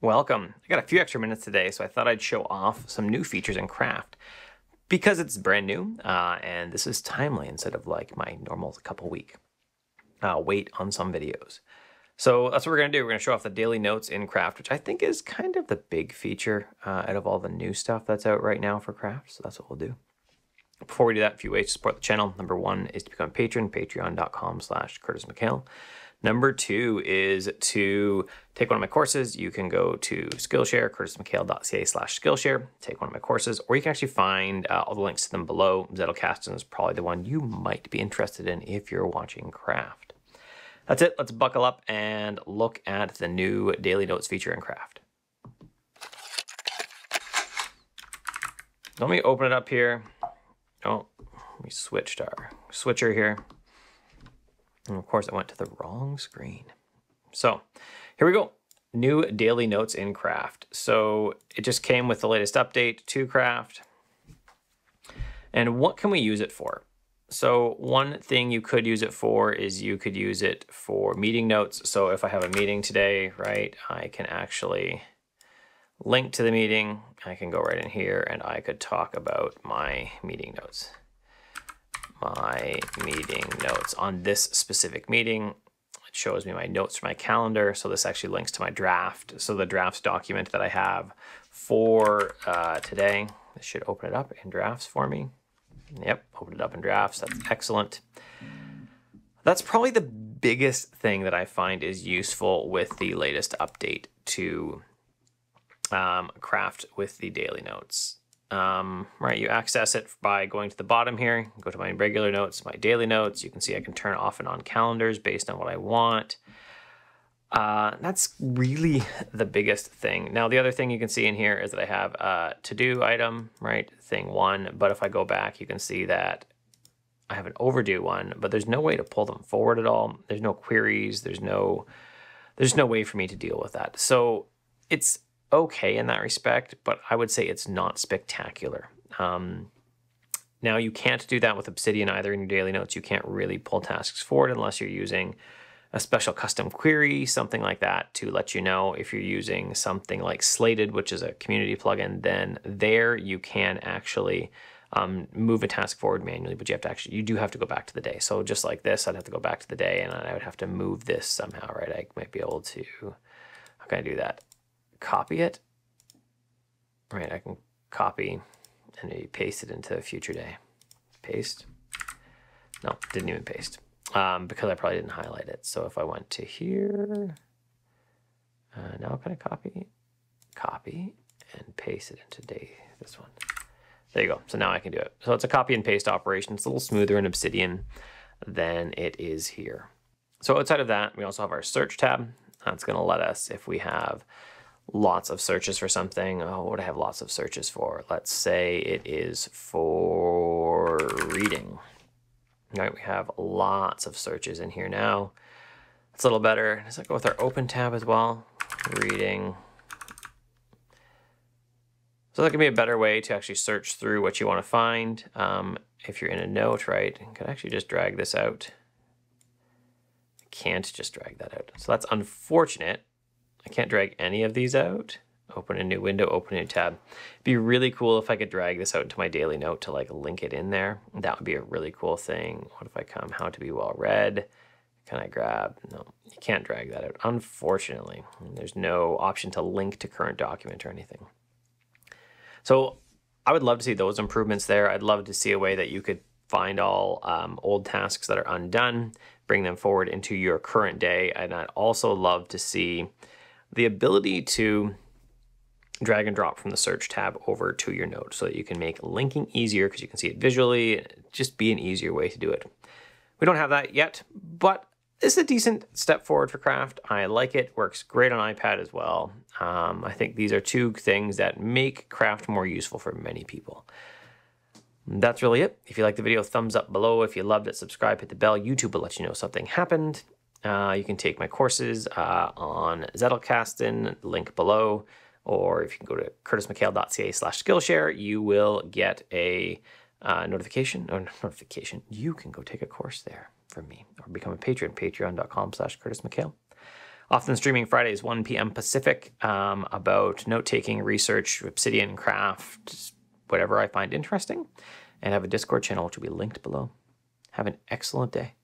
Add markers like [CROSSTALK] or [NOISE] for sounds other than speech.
Welcome. I got a few extra minutes today, so I thought I'd show off some new features in Craft because it's brand new uh, and this is timely instead of like my normal couple week uh, wait on some videos. So that's what we're going to do. We're going to show off the daily notes in Craft, which I think is kind of the big feature uh, out of all the new stuff that's out right now for Craft. So that's what we'll do. Before we do that, a few ways to support the channel. Number one is to become a patron, patreon.com slash Curtis McHale. Number two is to take one of my courses. You can go to Skillshare, curtismchale.ca slash Skillshare, take one of my courses, or you can actually find uh, all the links to them below. Zettelkasten is probably the one you might be interested in if you're watching Craft. That's it. Let's buckle up and look at the new Daily Notes feature in Craft. Let me open it up here. Oh, we switched our switcher here. And of course, I went to the wrong screen. So here we go. New daily notes in Craft. So it just came with the latest update to Craft. And what can we use it for? So one thing you could use it for is you could use it for meeting notes. So if I have a meeting today, right, I can actually link to the meeting. I can go right in here and I could talk about my meeting notes my meeting notes on this specific meeting. It shows me my notes for my calendar. So this actually links to my draft. So the drafts document that I have for uh, today, this should open it up in drafts for me. Yep, open it up in drafts. That's excellent. That's probably the biggest thing that I find is useful with the latest update to um, Craft with the daily notes um, right, you access it by going to the bottom here, go to my regular notes, my daily notes. You can see I can turn off and on calendars based on what I want. Uh, that's really the biggest thing. Now, the other thing you can see in here is that I have a to-do item, right, thing one. But if I go back, you can see that I have an overdue one, but there's no way to pull them forward at all. There's no queries. There's no, there's no way for me to deal with that. So it's okay in that respect, but I would say it's not spectacular. Um, now, you can't do that with Obsidian either in your daily notes. You can't really pull tasks forward unless you're using a special custom query, something like that, to let you know if you're using something like Slated, which is a community plugin, then there you can actually um, move a task forward manually, but you have to actually, you do have to go back to the day. So just like this, I'd have to go back to the day and I would have to move this somehow, right? I might be able to, how can I do that? Copy it. Right, I can copy and maybe paste it into a future day. Paste. No, didn't even paste um, because I probably didn't highlight it. So if I went to here, uh, now can I copy? Copy and paste it into day, this one. There you go. So now I can do it. So it's a copy and paste operation. It's a little smoother in Obsidian than it is here. So outside of that, we also have our search tab. That's going to let us, if we have lots of searches for something. Oh, what do I have lots of searches for? Let's say it is for reading. All right, we have lots of searches in here now. It's a little better. Does that go with our open tab as well? Reading. So that can be a better way to actually search through what you want to find. Um, if you're in a note, right, you could actually just drag this out. I can't just drag that out. So that's unfortunate. I can't drag any of these out. Open a new window, open a new tab. It'd be really cool if I could drag this out into my daily note to like link it in there. That would be a really cool thing. What if I come how to be well read? Can I grab? No, you can't drag that out. Unfortunately, there's no option to link to current document or anything. So I would love to see those improvements there. I'd love to see a way that you could find all um, old tasks that are undone, bring them forward into your current day. And I'd also love to see the ability to drag and drop from the search tab over to your node so that you can make linking easier because you can see it visually, just be an easier way to do it. We don't have that yet, but is a decent step forward for Craft. I like it, works great on iPad as well. Um, I think these are two things that make Craft more useful for many people. That's really it. If you like the video, thumbs up below. If you loved it, subscribe, hit the bell. YouTube will let you know something happened. Uh, you can take my courses uh, on Zettelkasten, link below, or if you can go to curtismchale.ca slash Skillshare, you will get a uh, notification, or [LAUGHS] notification, you can go take a course there from me, or become a patron, patreon.com slash curtismchale. Often streaming Fridays, 1 p.m. Pacific, um, about note taking, research, Obsidian craft, whatever I find interesting. And have a Discord channel which will be linked below. Have an excellent day.